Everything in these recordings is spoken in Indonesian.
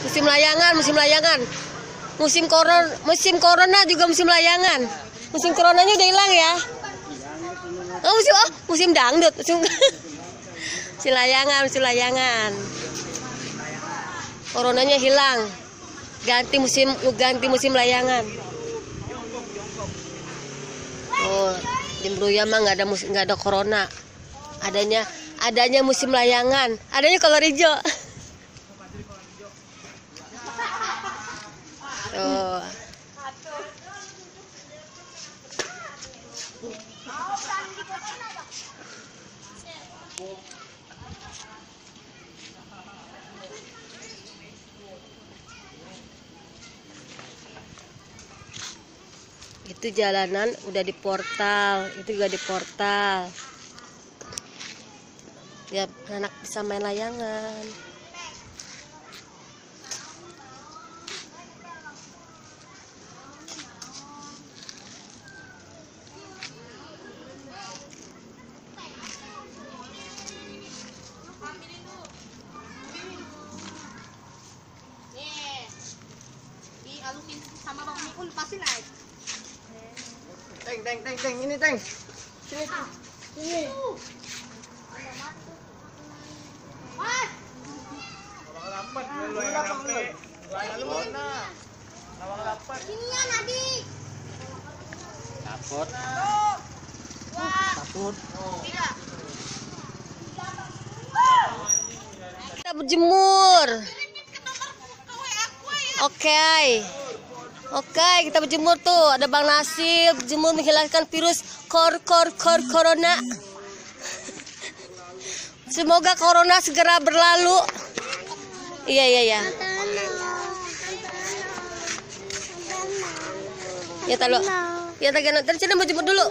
Musim layangan, musim layangan. Musim koron, musim corona juga musim layangan. Musim coronanya udah hilang ya. Oh, musim oh, musim dangdut, musim, musim layangan, musim layangan. Coronanya hilang. Ganti musim ganti musim layangan. Oh, di Mbruya mah nggak ada musim nggak ada corona. Adanya adanya musim layangan. Adanya kolor hijau. Itu jalanan udah di portal, itu juga di portal. Ya anak bisa main layangan. Dialusin sama bang Mikul pasti naik Teng, teng, teng, teng, ini teng. Sini, Teng. sini. Mas lu yang. Lalu. Lawang ya Takut. Takut. tidak Kita berjemur. Oke. Oke, kita berjemur tuh. Ada Bang Nasir berjemur menghilangkan virus kor kor kor corona. Semoga corona segera berlalu. Iya, iya, iya. Ya, talo. Ya, tagana. Tadi sini berjemur dulu.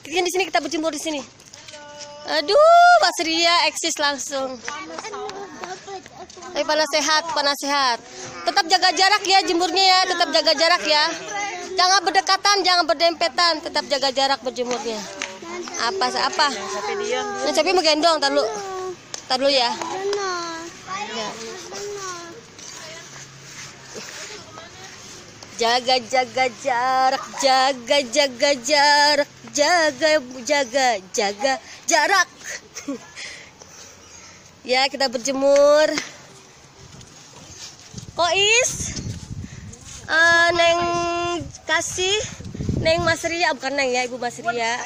Kita di sini kita berjemur di sini. Aduh, Mas Ria eksis langsung. Tapi panas sehat. Tetap jaga jarak ya jemurnya ya, tetap jaga jarak ya. Jangan berdekatan, jangan berdempetan, tetap jaga jarak berjemurnya. Apa apa? Tapi mau gendong, tar dulu. Tar dulu ya. Ya. Jaga jaga jarak, jaga jaga jarak, jaga jaga jaga jarak. ya, kita berjemur. Kois Eh, Neng kasih Neng Mas Ria bukan Neng ya Ibu Mas Ria.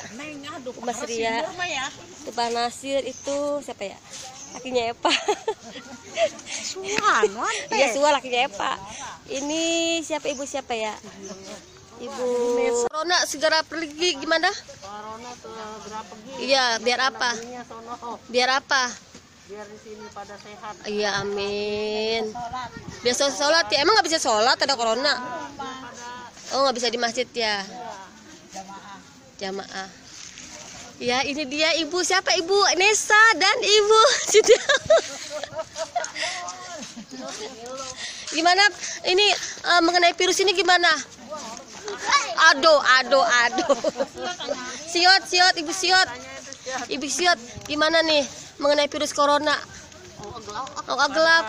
Ibu Mas Ria. itu Pak Nasir itu siapa ya? Lakinya Epa. Suan Iya Sua lakinya Epa. Ini siapa ibu siapa ya? Ibu Corona segera pergi gimana? Corona tuh segera pergi. Iya biar apa? Biar apa Biar di sini pada sehat. Iya amin. Biasa sholat ya. Emang nggak bisa sholat? Ada corona? Oh nggak bisa di masjid ya? Jamaah. Ya ini dia ibu. Siapa ibu? Nesa dan ibu. Gimana? Ini eh, mengenai virus ini gimana? Aduh aduh aduh Siot siot ibu siot. Ibu siot gimana nih mengenai virus corona Oh gelap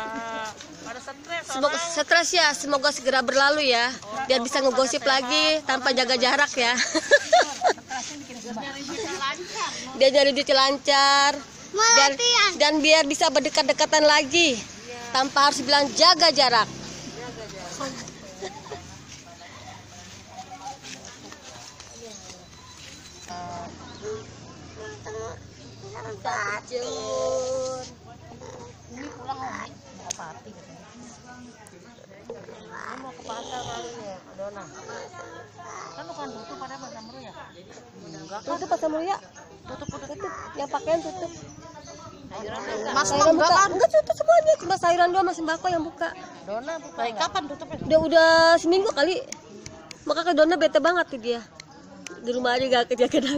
Pada stres. Semoga stres ya, semoga segera berlalu ya, biar bisa ngegosip lagi tanpa jaga jarak ya. biar jadi duit lancar, dan dan biar bisa berdekat-dekatan lagi tanpa harus bilang jaga jarak. Jemur. ini pulang Umi mau pati Ini mau ke pasar kali ya, Dona. Kan bukan tutup pada pasar muru ya? Enggak. Tutup pas sama ya? Tutup, tutup. Yang pakaian tutup. Mas Sayuran buka. Enggak tutup semuanya, cuma sayuran doang sama sembako yang buka. Dona buka. baik kapan tutupnya Udah udah seminggu kali. Maka ke Dona bete banget tuh dia. Di rumah aja gak kerja-kerja.